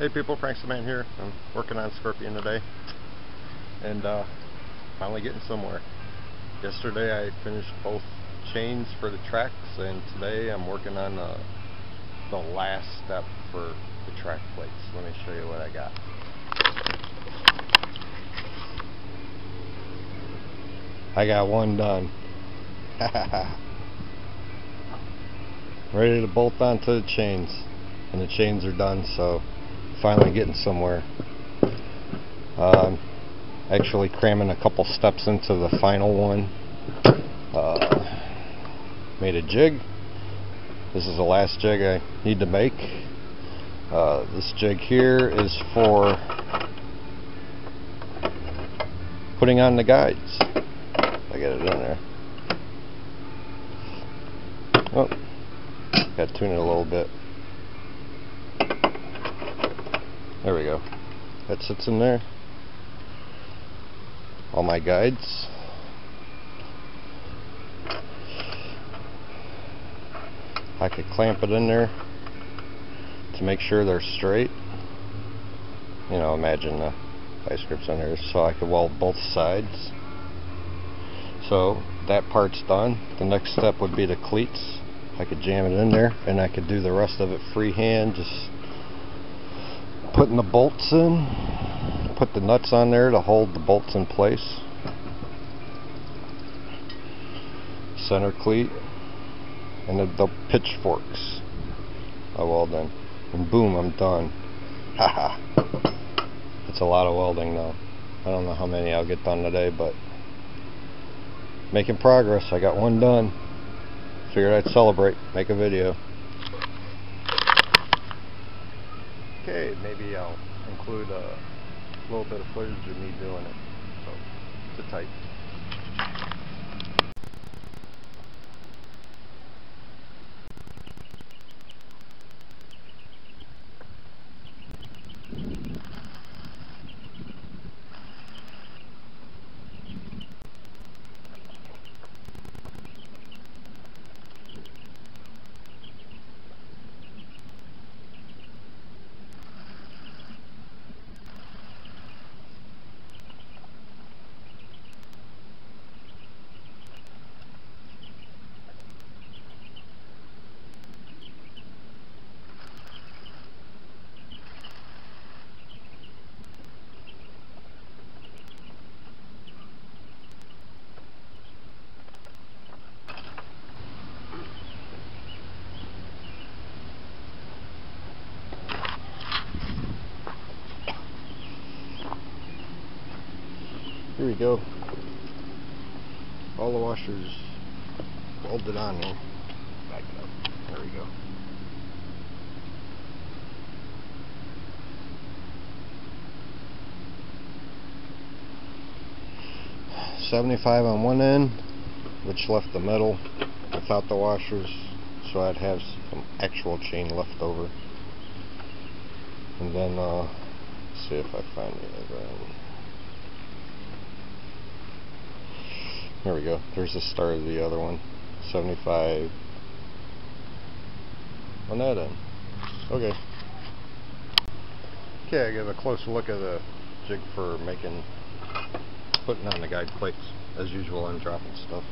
Hey people, Prancstaman here. I'm working on Scorpion today and uh, finally getting somewhere. Yesterday I finished both chains for the tracks and today I'm working on uh, the last step for the track plates. Let me show you what I got. I got one done. Ready to bolt onto the chains and the chains are done so finally getting somewhere. Um, actually cramming a couple steps into the final one. Uh, made a jig. This is the last jig I need to make. Uh, this jig here is for putting on the guides. I got it in there. Oh, got to tune it a little bit. There we go. That sits in there. All my guides. I could clamp it in there to make sure they're straight. You know, imagine the vice grips on there so I could weld both sides. So that part's done. The next step would be the cleats. I could jam it in there and I could do the rest of it freehand, just putting the bolts in put the nuts on there to hold the bolts in place. Center cleat and the, the pitchforks. Oh, I weld in and boom I'm done. Haha it's a lot of welding though. I don't know how many I'll get done today but making progress. I got one done. Figured I'd celebrate make a video Okay, maybe I'll include a little bit of footage of me doing it. So, a tight. Here we go. All the washers welded on here. Back it up. There we go. Seventy-five on one end, which left the metal without the washers, so I'd have some actual chain left over. And then, uh, see if I find any of them. There we go. There's the start of the other one. 75 on that end. Okay. Okay, I give a closer look at the jig for making, putting on the guide plates. As usual, I'm dropping stuff.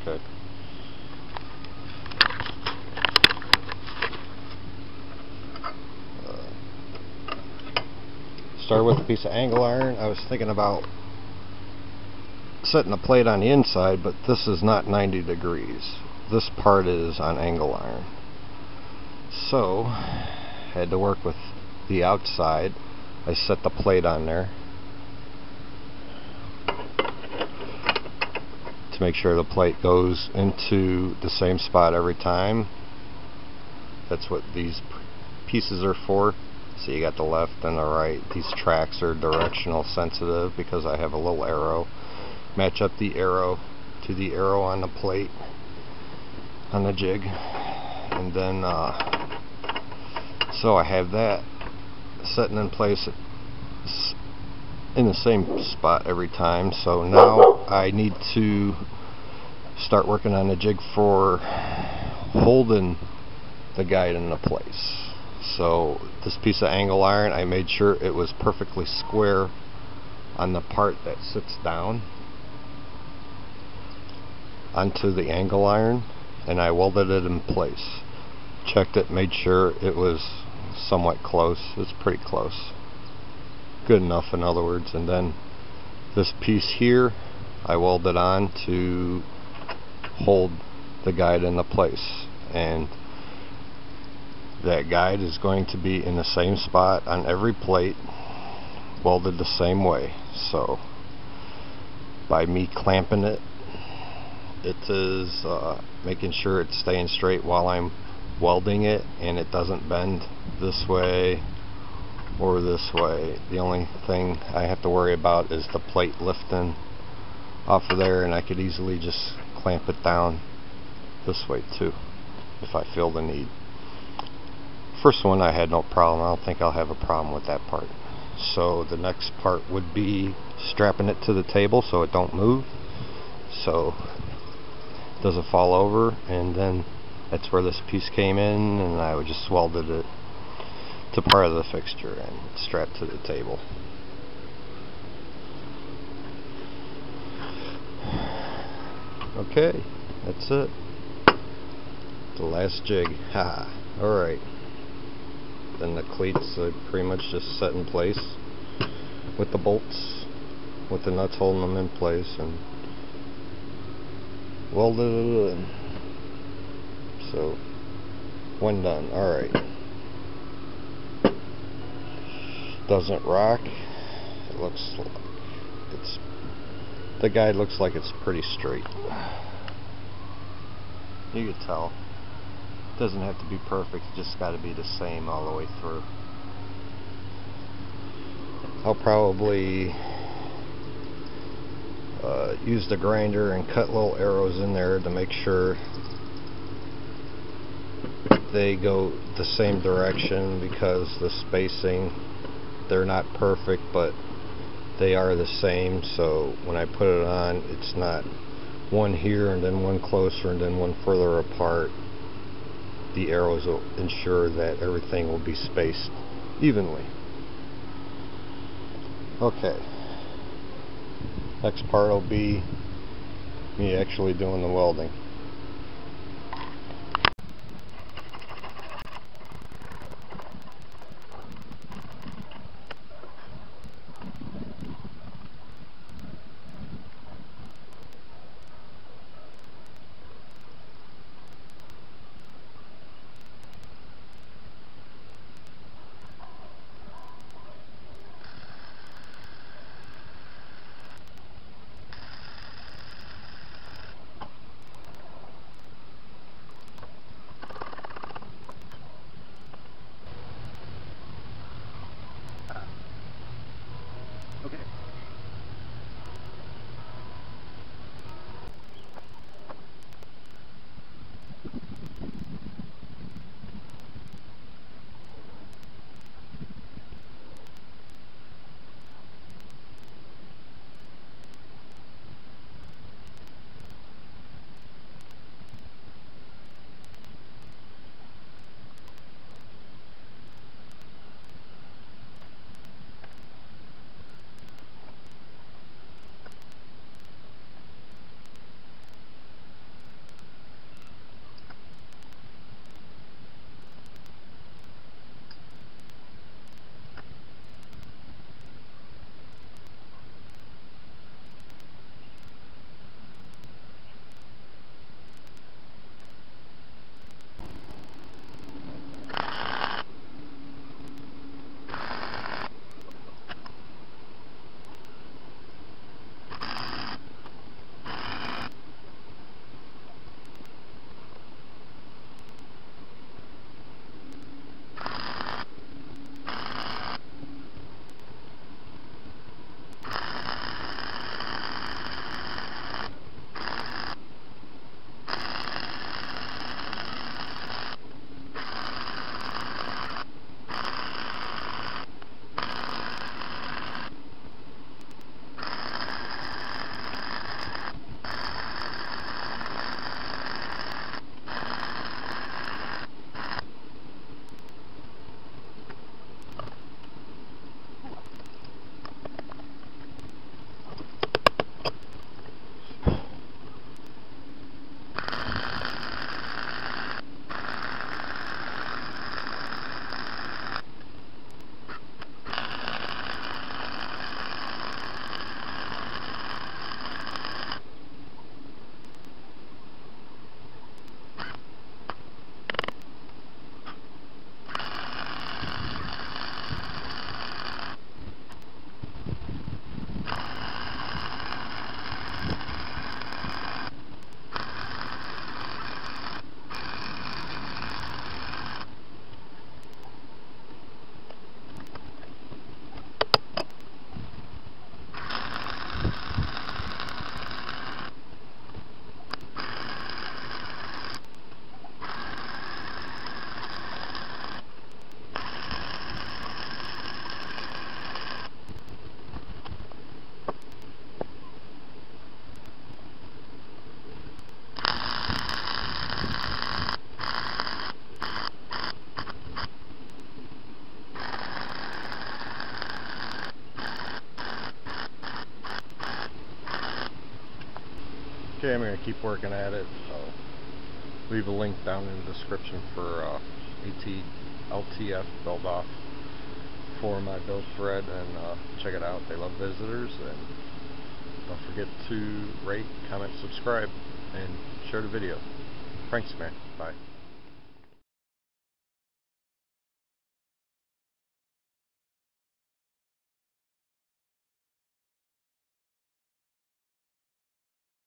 Okay. Uh, start with a piece of angle iron. I was thinking about setting the plate on the inside, but this is not 90 degrees. This part is on angle iron. So, had to work with the outside. I set the plate on there to make sure the plate goes into the same spot every time. That's what these pieces are for. So you got the left and the right. These tracks are directional sensitive because I have a little arrow match up the arrow to the arrow on the plate on the jig. And then uh, so I have that setting in place in the same spot every time. So now I need to start working on the jig for holding the guide into place. So this piece of angle iron, I made sure it was perfectly square on the part that sits down onto the angle iron and I welded it in place. Checked it, made sure it was somewhat close. It's pretty close. Good enough in other words. And then this piece here I welded on to hold the guide into place. And that guide is going to be in the same spot on every plate welded the same way so by me clamping it it is uh, making sure it's staying straight while I'm welding it and it doesn't bend this way or this way the only thing I have to worry about is the plate lifting off of there and I could easily just clamp it down this way too if I feel the need First one I had no problem. I don't think I'll have a problem with that part. So the next part would be strapping it to the table so it don't move. So doesn't fall over and then that's where this piece came in and I just welded it to part of the fixture and strapped to the table. Okay, that's it. The last jig. Ha. Alright then the cleats are pretty much just set in place with the bolts with the nuts holding them in place and welded it in so when done alright doesn't rock. It looks like it's the guide looks like it's pretty straight. You can tell. Doesn't have to be perfect, just got to be the same all the way through. I'll probably uh, use the grinder and cut little arrows in there to make sure they go the same direction because the spacing they're not perfect but they are the same so when I put it on it's not one here and then one closer and then one further apart the arrows will ensure that everything will be spaced evenly. Okay. Next part will be me actually doing the welding. I'm going to keep working at it. I'll leave a link down in the description for uh, AT LTF build off for my build thread and uh, check it out. They love visitors and don't forget to rate, comment, subscribe, and share the video. Thanks, man. Bye.